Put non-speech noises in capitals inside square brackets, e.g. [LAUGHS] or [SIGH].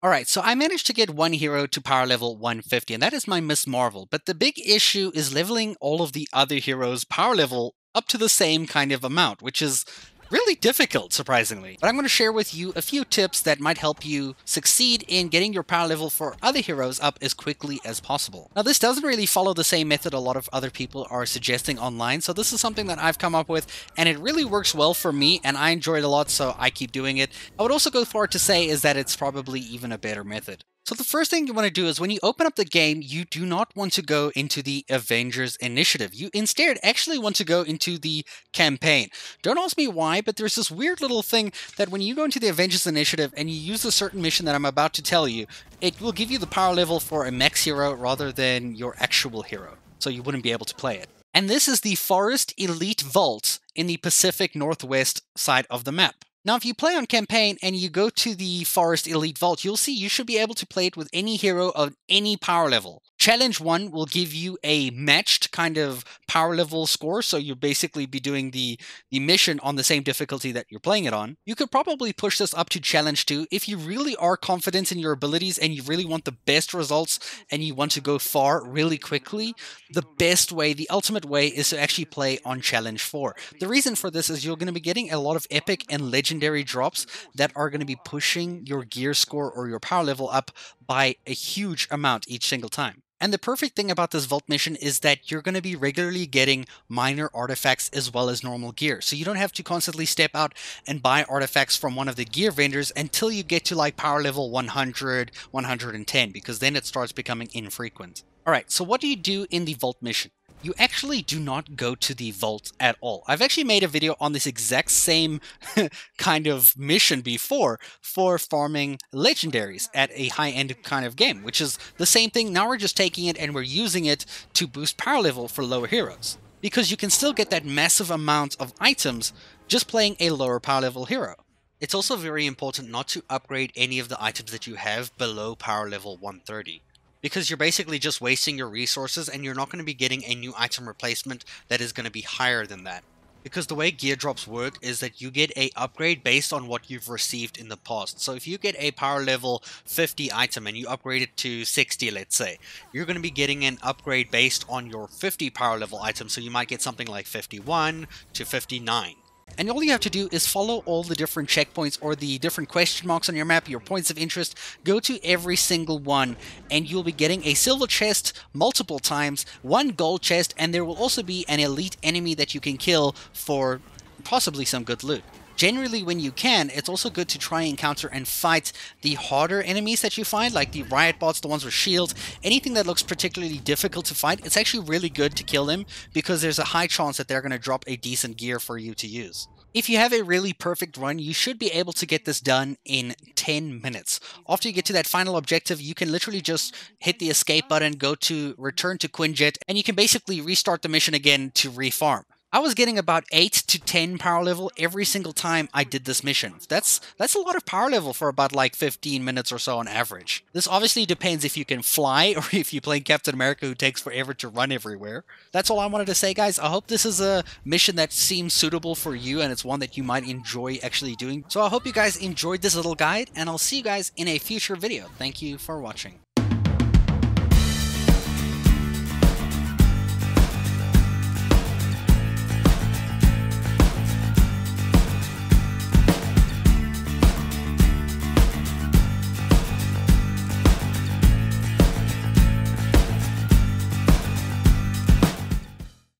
Alright, so I managed to get one hero to power level 150, and that is my Miss Marvel. But the big issue is leveling all of the other heroes power level up to the same kind of amount, which is really difficult, surprisingly. But I'm going to share with you a few tips that might help you succeed in getting your power level for other heroes up as quickly as possible. Now, this doesn't really follow the same method a lot of other people are suggesting online, so this is something that I've come up with, and it really works well for me, and I enjoy it a lot, so I keep doing it. I would also go far to say is that it's probably even a better method. So the first thing you want to do is when you open up the game, you do not want to go into the Avengers Initiative. You instead actually want to go into the campaign. Don't ask me why, but there's this weird little thing that when you go into the Avengers Initiative and you use a certain mission that I'm about to tell you, it will give you the power level for a max hero rather than your actual hero. So you wouldn't be able to play it. And this is the Forest Elite Vault in the Pacific Northwest side of the map. Now, if you play on campaign and you go to the Forest Elite Vault, you'll see you should be able to play it with any hero of any power level. Challenge 1 will give you a matched kind of power level score, so you'll basically be doing the, the mission on the same difficulty that you're playing it on. You could probably push this up to Challenge 2 if you really are confident in your abilities and you really want the best results and you want to go far really quickly. The best way, the ultimate way, is to actually play on Challenge 4. The reason for this is you're going to be getting a lot of epic and legendary drops that are going to be pushing your gear score or your power level up by a huge amount each single time. And the perfect thing about this Vault mission is that you're going to be regularly getting minor artifacts as well as normal gear. So you don't have to constantly step out and buy artifacts from one of the gear vendors until you get to like power level 100, 110, because then it starts becoming infrequent. Alright, so what do you do in the Vault mission? You actually do not go to the vault at all. I've actually made a video on this exact same [LAUGHS] kind of mission before for farming legendaries at a high-end kind of game, which is the same thing. Now we're just taking it and we're using it to boost power level for lower heroes. Because you can still get that massive amount of items just playing a lower power level hero. It's also very important not to upgrade any of the items that you have below power level 130 because you're basically just wasting your resources and you're not going to be getting a new item replacement that is going to be higher than that. Because the way gear drops work is that you get a upgrade based on what you've received in the past. So if you get a power level 50 item and you upgrade it to 60 let's say, you're going to be getting an upgrade based on your 50 power level item. So you might get something like 51 to 59. And all you have to do is follow all the different checkpoints or the different question marks on your map, your points of interest. Go to every single one, and you'll be getting a silver chest multiple times, one gold chest, and there will also be an elite enemy that you can kill for possibly some good loot generally when you can, it's also good to try and counter and fight the harder enemies that you find, like the riot bots, the ones with shields, anything that looks particularly difficult to fight, it's actually really good to kill them because there's a high chance that they're going to drop a decent gear for you to use. If you have a really perfect run, you should be able to get this done in 10 minutes. After you get to that final objective, you can literally just hit the escape button, go to return to Quinjet, and you can basically restart the mission again to refarm. I was getting about 8 to 10 power level every single time I did this mission. That's that's a lot of power level for about like 15 minutes or so on average. This obviously depends if you can fly [LAUGHS] or if you play Captain America who takes forever to run everywhere. That's all I wanted to say guys. I hope this is a mission that seems suitable for you and it's one that you might enjoy actually doing. So I hope you guys enjoyed this little guide and I'll see you guys in a future video. Thank you for watching.